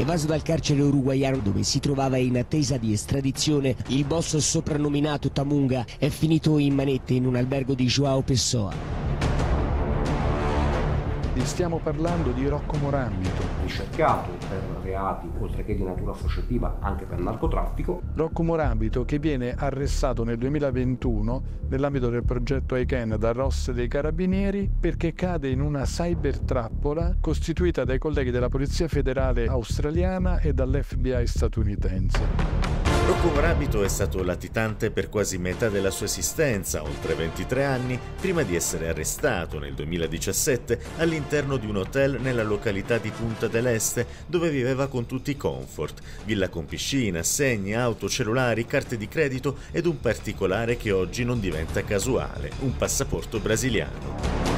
Evaso dal carcere uruguaiano dove si trovava in attesa di estradizione, il boss soprannominato Tamunga è finito in manette in un albergo di Joao Pessoa. Stiamo parlando di Rocco Morambito. Ricercato per reati, oltre che di natura associativa, anche per narcotraffico. Rocco Morambito che viene arrestato nel 2021 nell'ambito del progetto ICANN da Ross dei Carabinieri perché cade in una cybertrappola costituita dai colleghi della Polizia Federale australiana e dall'FBI statunitense. Rocco Morabito è stato latitante per quasi metà della sua esistenza, oltre 23 anni, prima di essere arrestato nel 2017 all'interno di un hotel nella località di Punta dell'Este, dove viveva con tutti i comfort, villa con piscina, segni, auto, cellulari, carte di credito ed un particolare che oggi non diventa casuale, un passaporto brasiliano.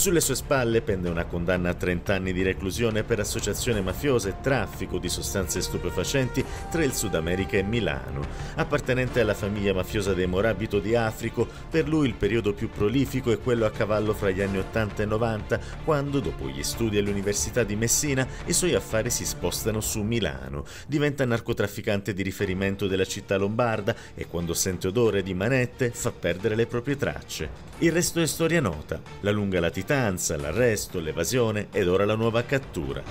Sulle sue spalle pende una condanna a 30 anni di reclusione per associazione mafiosa e traffico di sostanze stupefacenti tra il Sud America e Milano. Appartenente alla famiglia mafiosa dei Morabito di Africo, per lui il periodo più prolifico è quello a cavallo fra gli anni 80 e 90, quando, dopo gli studi all'Università di Messina, i suoi affari si spostano su Milano. Diventa narcotrafficante di riferimento della città lombarda e quando sente odore di manette fa perdere le proprie tracce. Il resto è storia nota, la lunga latitanza, l'arresto, l'evasione ed ora la nuova cattura.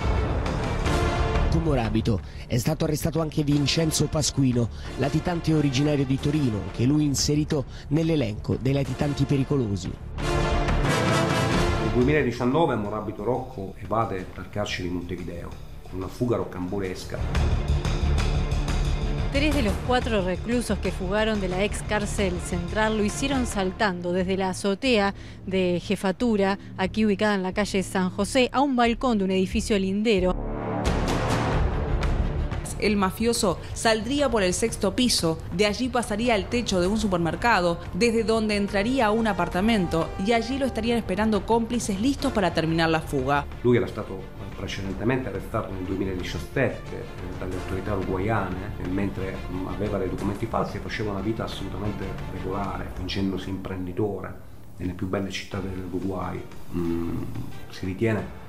Morabito è stato arrestato anche Vincenzo Pasquino, latitante originario di Torino, che lui inserito nell'elenco dei latitanti pericolosi. Nel 2019 Morabito Rocco evade dal carcere di Montevideo con una fuga roccambolesca Tres de los cuatro reclusos que fugaron de la ex cárcel central lo hicieron saltando desde la azotea de jefatura, aquí ubicada en la calle San José, a un balcón de un edificio lindero. El mafioso saldría por el sexto piso, de allí pasaría al techo de un supermercado, desde donde entraría a un apartamento y allí lo estarían esperando cómplices listos para terminar la fuga. Lui era stato precedentemente arrestato nel 2017 eh, dalle autorità uruguaiane mentre aveva dei documenti falsi e faceva una vita assolutamente regolare, fingendosi imprenditore nelle più belle città dell'Uruguay. Mm, si ritiene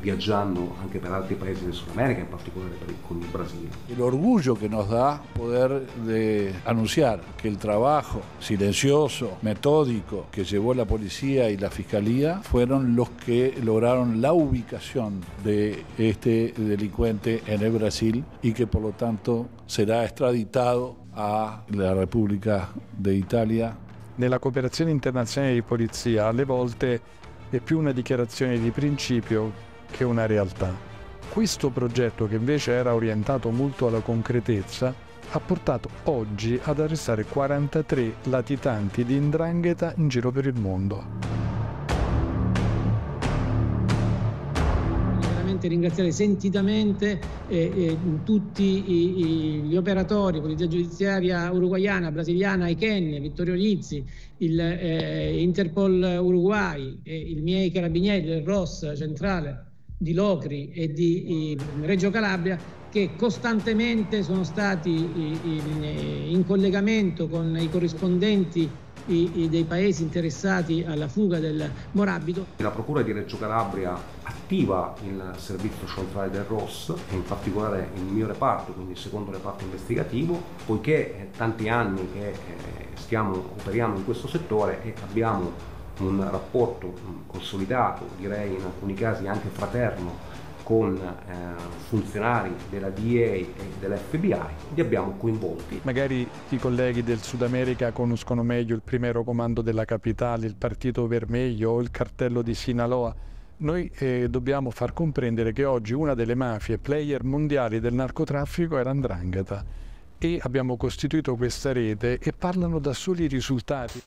viajando anche per altri paesi del Sud America, in particolare per, con il Brasile. El orgullo que nos da poder de anunciar que el trabajo silencioso, metódico que llevó la policía y la fiscalía fueron los que lograron la ubicación de este delincuente en el Brasil y que por lo tanto será extraditado a la Repubblica d'Italia. Nella cooperazione internazionale di polizia alle volte è più una dichiarazione di principio che una realtà. Questo progetto, che invece era orientato molto alla concretezza, ha portato oggi ad arrestare 43 latitanti di indrangheta in giro per il mondo. ringraziare sentitamente eh, eh, tutti i, i, gli operatori, Polizia Giudiziaria uruguayana, brasiliana, Kenya, Vittorio Nizzi, il eh, Interpol Uruguay, i miei carabinieri del ROS centrale, di Locri e di Reggio Calabria che costantemente sono stati in, collegamento con i corrispondenti dei paesi interessati alla fuga del Morabito. La Procura di Reggio Calabria attiva il servizio centrale del ROS e in particolare il mio reparto, quindi il secondo reparto investigativo, poiché è tanti anni che eh, stiamo, operiamo in questo settore e abbiamo un rapporto consolidato, direi in alcuni casi anche fraterno, con eh, funzionari della DEA e dell'FBI, li abbiamo coinvolti. Magari i colleghi del Sud America conoscono meglio il primero comando della capitale, il Partito Vermeglio o il cartello di Sinaloa. Noi eh, dobbiamo far comprendere che oggi una delle mafie player mondiali del narcotraffico era Ndrangheta e abbiamo costituito questa rete e parlano da soli i risultati.